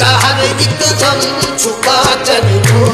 का हर एक दम छुपा चलू